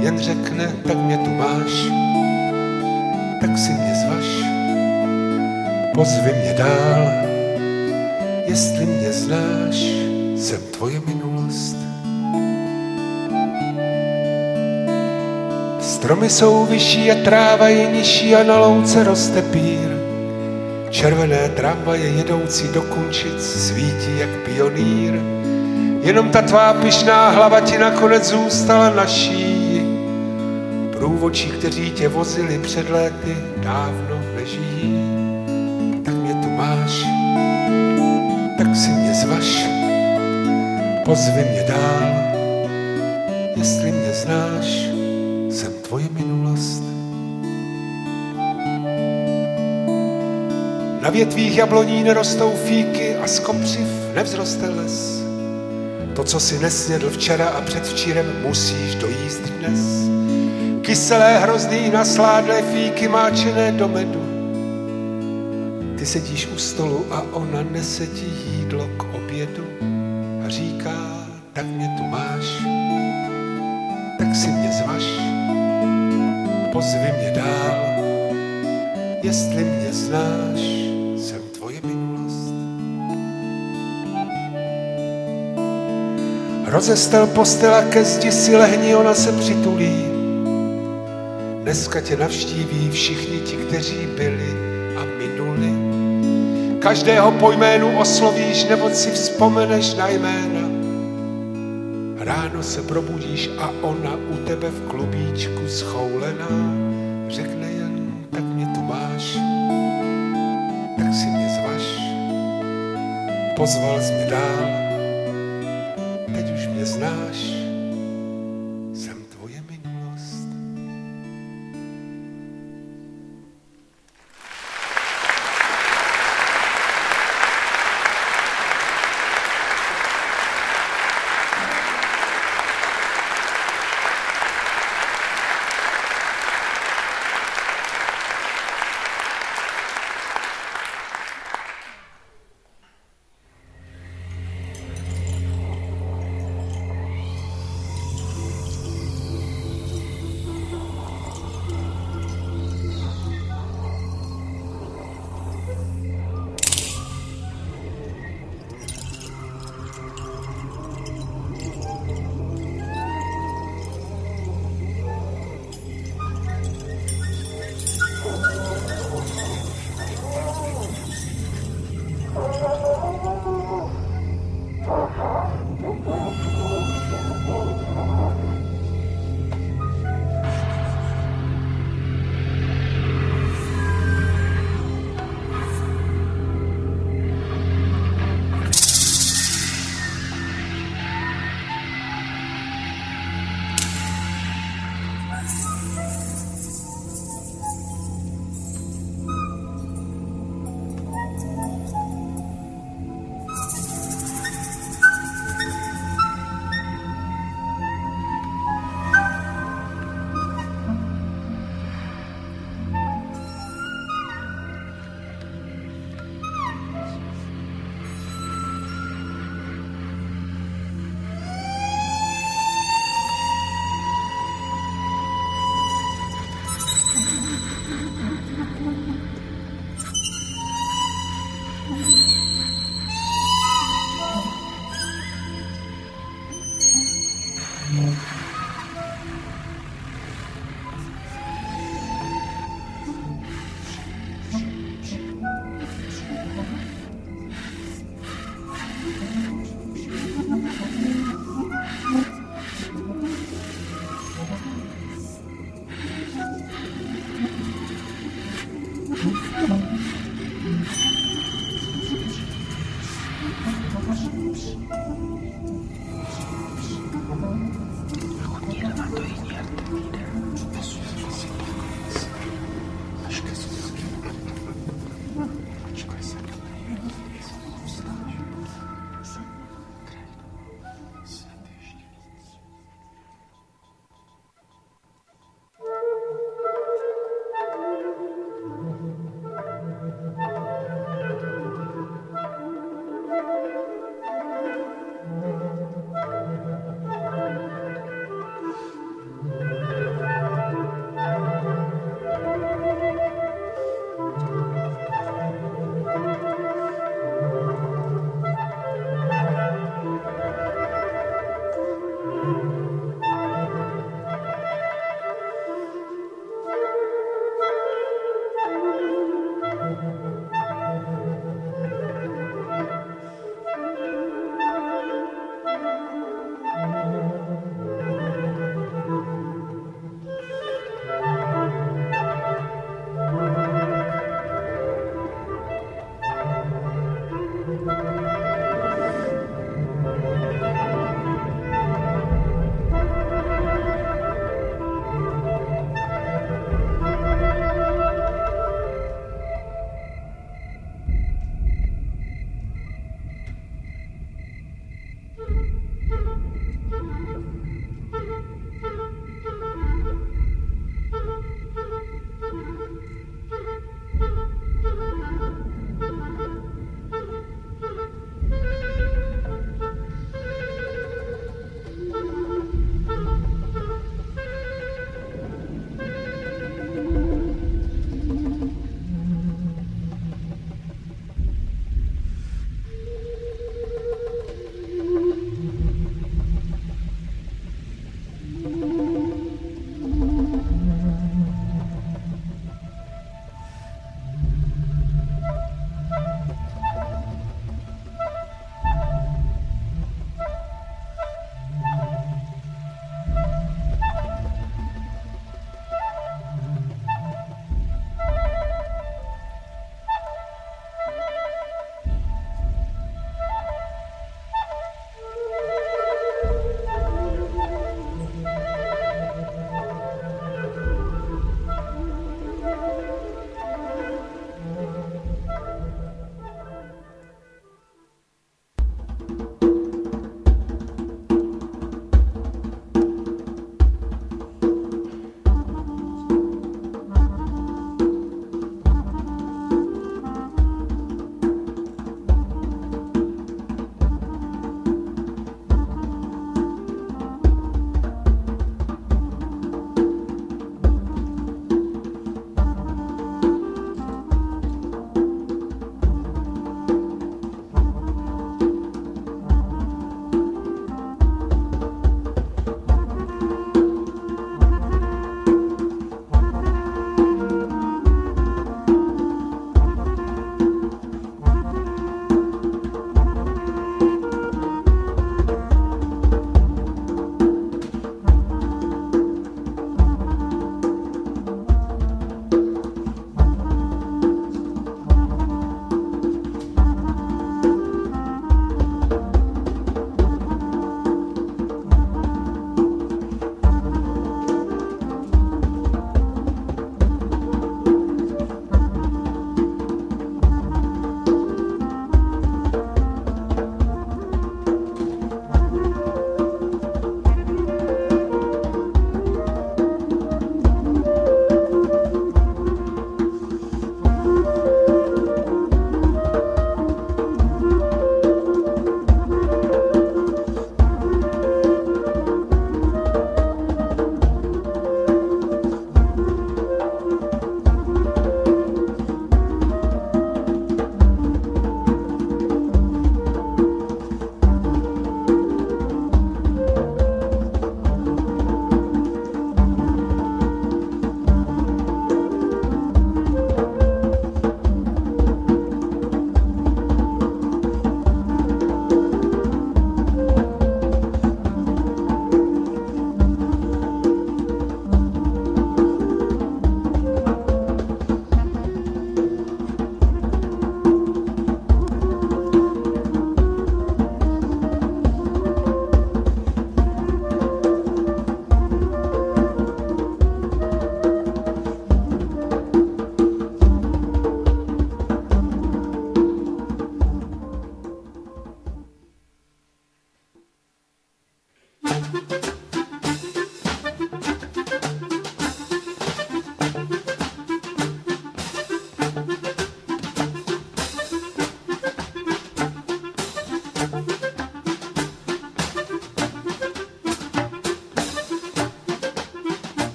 jen řekne, tak mě tu máš tak si mě zvaž, pozvi mě dál, jestli mě znáš, jsem tvoje minulost. Stromy jsou vyšší a tráva je nižší a na louce roste pír. Červené tramvaje jedoucí do Kunčic svítí jak pionýr. Jenom ta tvá pyšná hlava ti nakonec zůstala naší. Průvočí, kteří tě vozili před léty, dávno nežijí. Tak mě tu máš, tak si mě zvaž, Pozvi mě dál, jestli mě znáš, jsem tvoje minulost. Na větvích jabloní nerostou fíky a z kopřiv nevzroste les. To, co si nesnědl včera a předvčírem, musíš dojíst dnes. Kyselé, hrozný, nasládlé fíky máčené do medu. Ty sedíš u stolu a ona nese ti jídlo k obědu říká, tak mě tu máš, tak si mě zvaš, pozvi mě dál, jestli mě znáš, jsem tvoje minulost. Rozestel postela ke zdi si lehni, ona se přitulí. Dneska tě navštíví všichni ti, kteří byli. Každého po jménu oslovíš, nebo si vzpomeneš na jména. Ráno se probudíš a ona u tebe v klubíčku schoulená řekne jen, tak mě tu máš, tak si mě zvaš. Pozval jsi mě dál,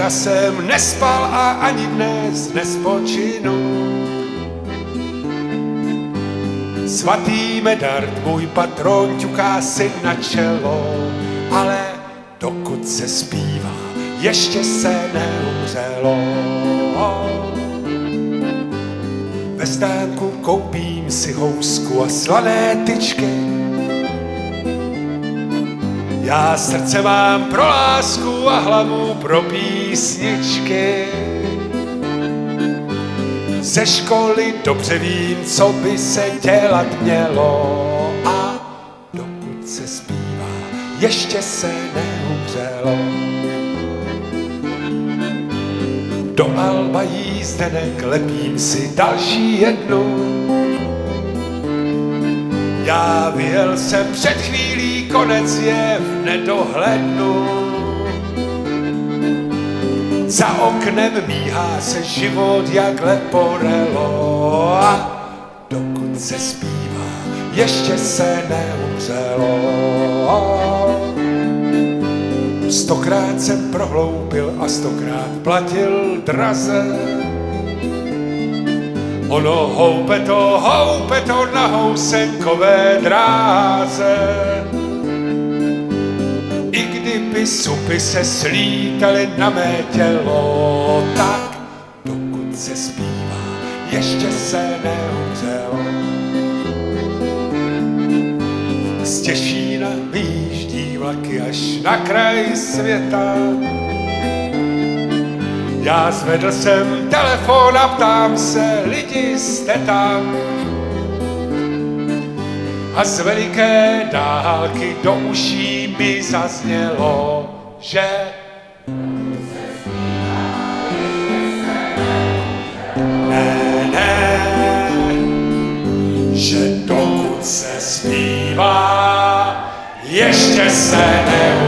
Včera jsem nespal a ani dnes nespočinu. Svatý Medard, můj patron, ťuká si na čelo, ale dokud se zpívá, ještě se neumřelo. Ve stánku koupím si housku a slané tyčky. Já srdce mám pro lásku a hlavu pro písničky. Ze školy dobře vím, co by se dělat mělo. A dokud se zpívá, ještě se neumřelo. Do Alba jízdenek lepím si další jednu. Já vyjel jsem před chvílí, konec je v nedohlednu. Za oknem míhá se život jak leporelo a dokud se zpívá, ještě se neumřelo. Stokrát jsem prohloupil a stokrát platil draze. Ono houpe to, houpe to na housenkové dráze. Kdyby supy se slítaly na mé tělo, tak dokud se zpívá, ještě se neumřelo. Z Těšína výjíždí vlaky až na kraj světa. Já zvedl jsem telefon a ptám se, lidi jste tam? A z veliké dálky do uší mi zaznělo, že ne, ne, že dokud se zpívá, ještě se neumřelo.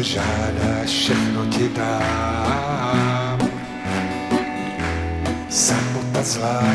Všechno, co žádáš, všechno ti dám. Samota zlá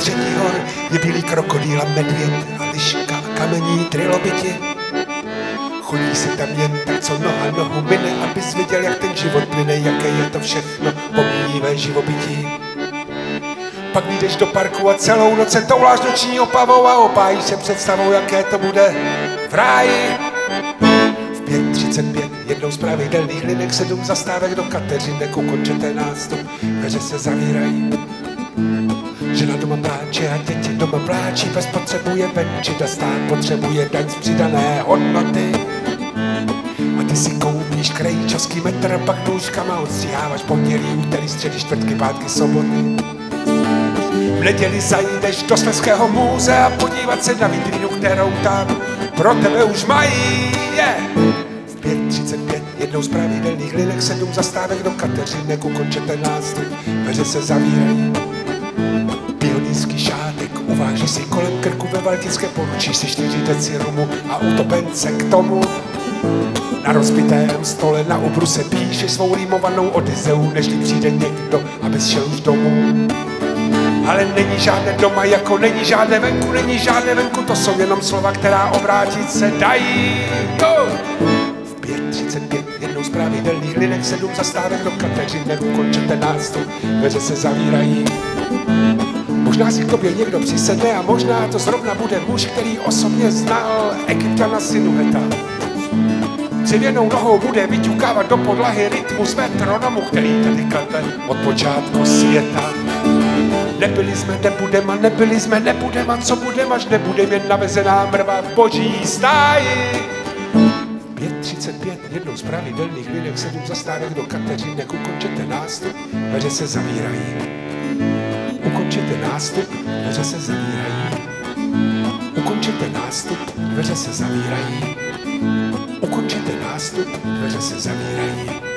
třetí hor je bílý krokodýl a medvěd a liška a kamení trilobiti. Chodí si tam jen tak, co noha nohu mine, abys viděl, jak ten život plyne, jaké je to všechno pomíjivé živobytí. Pak vyjdeš do parku a celou noc se touláš noční opavou a opájíš se představou, jaké to bude v ráji. V 5.35 jednou z pravidelných linek sedm zastávek do Kateřinek ukončete nástup, dveře se zavírají. Žena doma pláče a děti doma pláčí, pes potřebuje venčit a stát potřebuje daň z přidané hodnoty. A ty si koupíš krajíčovský metr pak nůžkama odstříháváš pondělí, úterý, středy, čtvrtky, pátky, soboty. V neděli zajdeš do Slezského muzea podívat se na vitrínu, kterou tam pro tebe už mají. Yeah. V 5.35 jednou z pravidelných linek sedm zastávek do Kateřinek ukončete nástup, dveře se zavírají. Si kolem krku ve Valtické poručí si čtyři deci rumu a utopence k tomu. Na rozbitém stole na obruse píše svou rýmovanou odizeu, nežli přijde někdo, aby šel už domů. Ale není žádné doma, jako není žádné venku, není žádné venku, to jsou jenom slova, která obrátit se dají. Jo! V 5.35 jednou z pravidelných linek sedm zastávek do Kateřinek ukončete nástup, dveře se zavírají. Možná si k tobě někdo přisedne a možná to zrovna bude muž, který osobně znal Egyptana Sinuheta. Dřevěnou nohou bude vyťukávat do podlahy rytmu mu své tronomu, který tady klepe od počátku světa. Nebyli jsme, nebudem a nebyli jsme, nebudem a co budem, až nebudem jen navezená mrva v boží stáji. 5.35, jednou z pravidelných linek, sedm zastávek do Kateřinek, ukončete nástup, dveře se zavírají. Ukončete nástup, dveře se zavírají. Ukončete nástup, dveře se zavírají. Ukončete nástup, dveře se zavírají.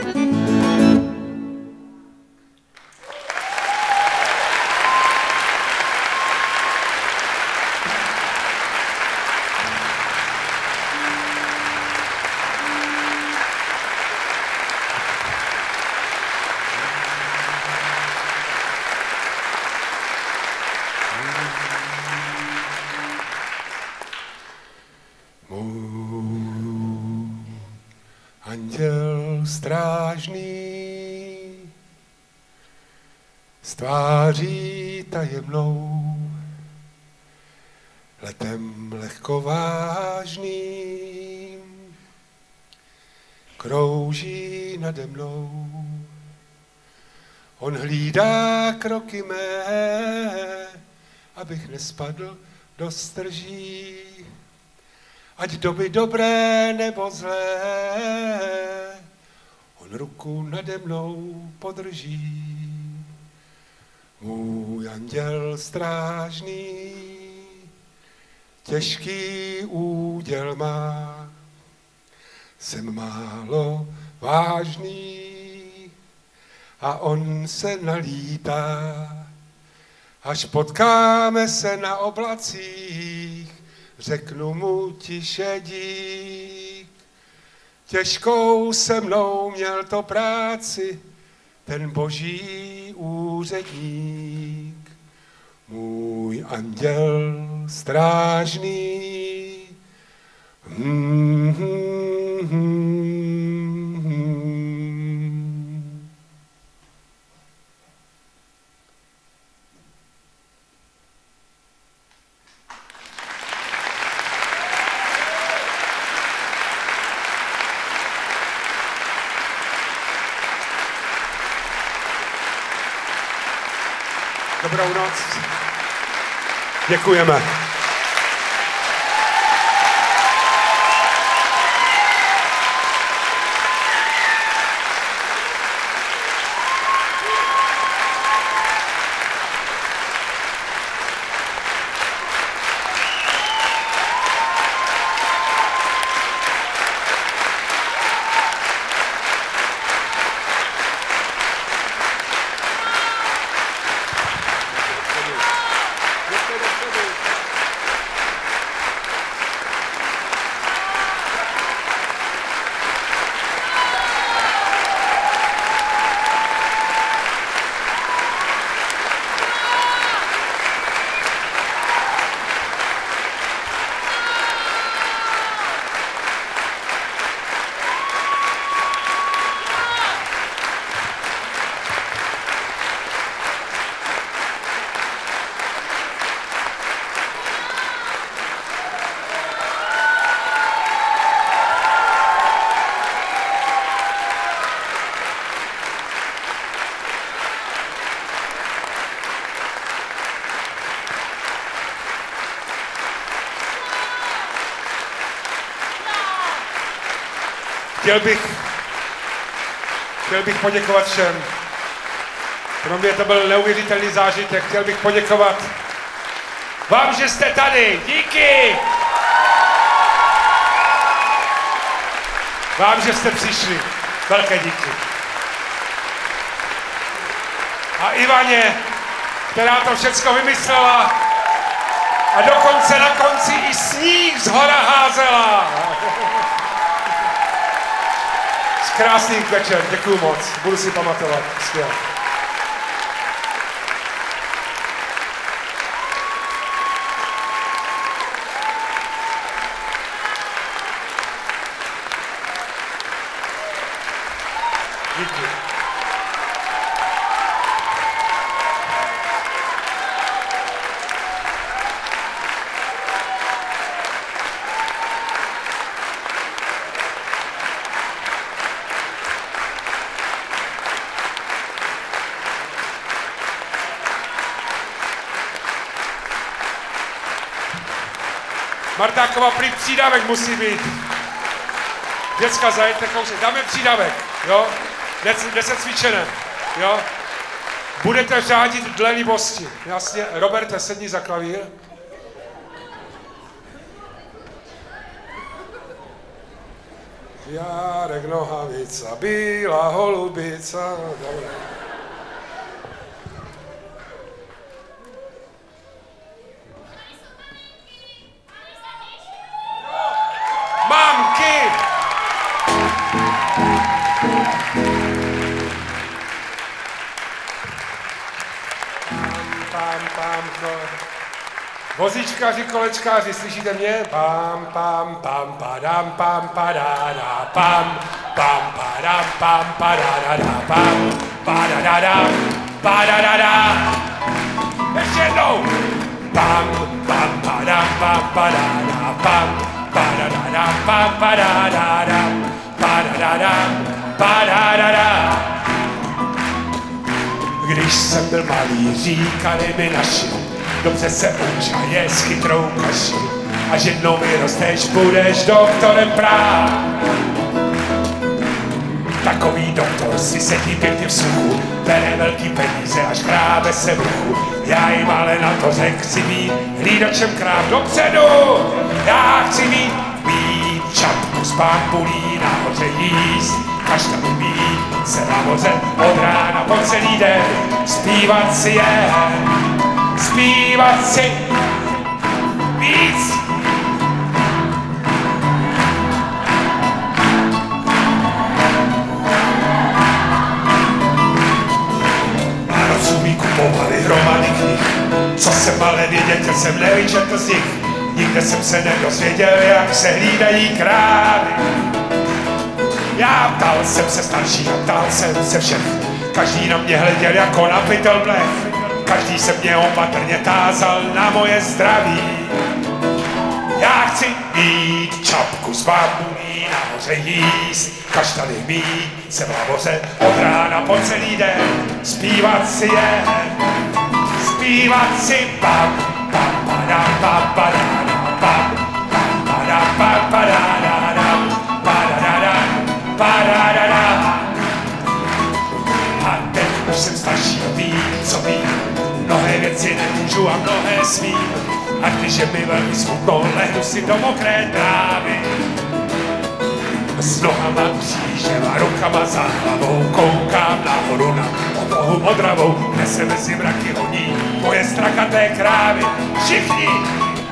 Tajemnou, letem lehkovážným, krouží nade mnou. On hlídá kroky mé, abych nespadl do strží ať doby dobré nebo zlé, on ruku nade mnou podrží. Můj anděl strážný, těžký úděl má, jsem málo vážný a on se nalítá, až potkáme se na oblacích, řeknu mu tiše dík. Těžkou se mnou měl to práci, ten boží úředník. Můj anděl strážný. Hmm, Děkujeme. Chtěl bych, chtěl bych poděkovat všem. Pro mě to byl neuvěřitelný zážitek. Chtěl bych poděkovat vám, že jste tady. Díky! Vám, že jste přišli. Velké díky. A Ivaně, která to všecko vymyslela a dokonce na konci i sníh z hora házela. Krásný večer, děkuji moc, budu si pamatovat. Skvěle. Díky. Prý přídavek musí být. Děcka, zajďte kousek. Dáme přídavek, jo? Deset cvičené, jo? Budete řádit dle libosti. Jasně, Roberte, sedni za klavír. Járek nohavica, bílá holubica. Vozíčkáři, kolečkáři, slyšíte mě? Pam, pam, pam, padam, pam, padáda, pam, pam, padam, pam, padáda, pam, padadada, padadada. Ještě jednou. Pam, pam, padam, pam, padáda, pam, padadada, pam, padadada, padadada, padadada. Když jsem byl malý, říkali mi naši, dobře se uč a je s chytrou kaši. A že jednou vyrosteš, budeš doktorem práv. Takový doktor si sedí pěkně v suchu, bere velký peníze až kráve se v ruchu. Já jim ale na to řek, chci mít hlídačem kráv dopředu. Já chci mít, mít čapku z bambulí nahoře jíst, kaštanu mít se nahoře od rána po celý den, zpívat si je, zpívat si víc. Vánocu mi kupovali hromady knih, co jsem ale vědět, jsem nevyčetl z nich. Nikde jsem se nedozvěděl, jak se hlídají krávy. Já ptal jsem se starších a ptal jsem se všech. Každý na mě hleděl jako na pytel blech. Každý se mě opatrně tázal na moje zdraví. Já chci mít čapku z bambulí, nahoře jíst, kaštany mít, se v lavoře od rána po celý den, zpívat si je, zpívat si pam, pam, padam, pam, padam, pam, pam, padam, pam, padam, padadadam, padadadam. A teď už jsem starší, vím, co vím, mnohé věci nemůžu a mnohé smím. A když je mi velmi smutno, lehnu si do mokré trávy. S nohama křížem a rukama za hlavou koukám nahoru na oblohu modravou, kde se mezi mraky honí moje strakaté krávy. Všichni,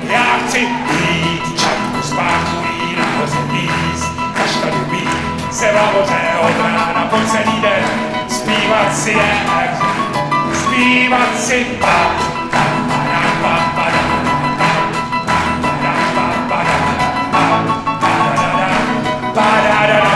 já chci mít čapku z báchulí nahoře jíst, kaštany mít, se nahoře od rána po celý den, zpívat si je, Viva sempre! Ba-da-da.